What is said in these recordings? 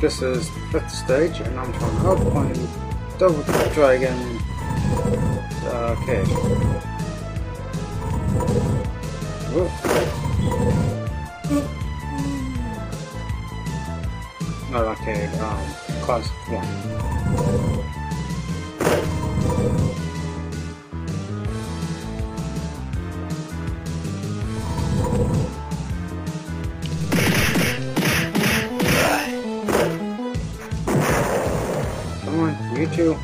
This is fifth stage, and I'm to open Double Dragon uh, cage. Whoa. Not arcade, um, classic one. You too.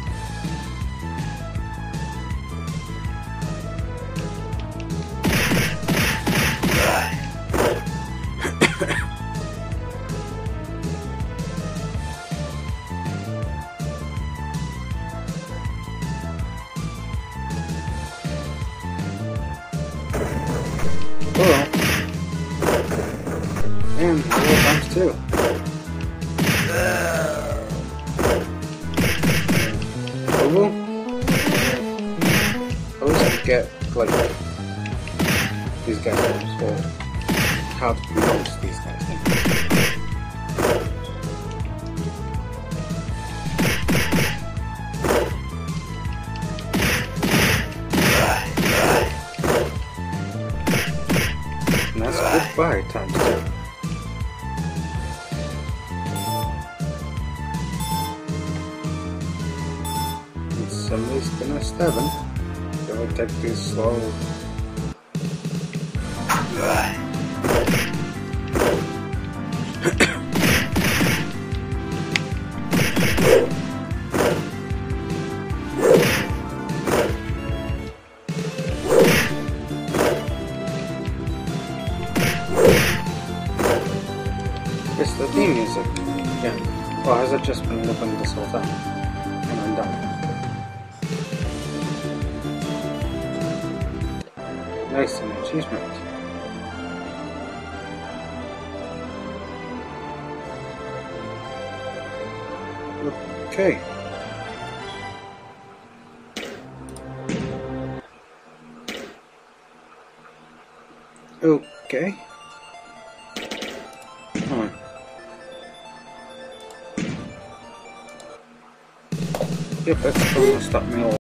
Hello. And two. Forget, like, these guys or how to pronounce these guys' names. And that's goodbye times two. Somebody's gonna stab him. Gotta take this slow. It's the theme music. Yeah. Or has it just been looping this whole time? And I'm done. Nice an achievement. Okay. Okay. Hmm. Yep, that's stop me all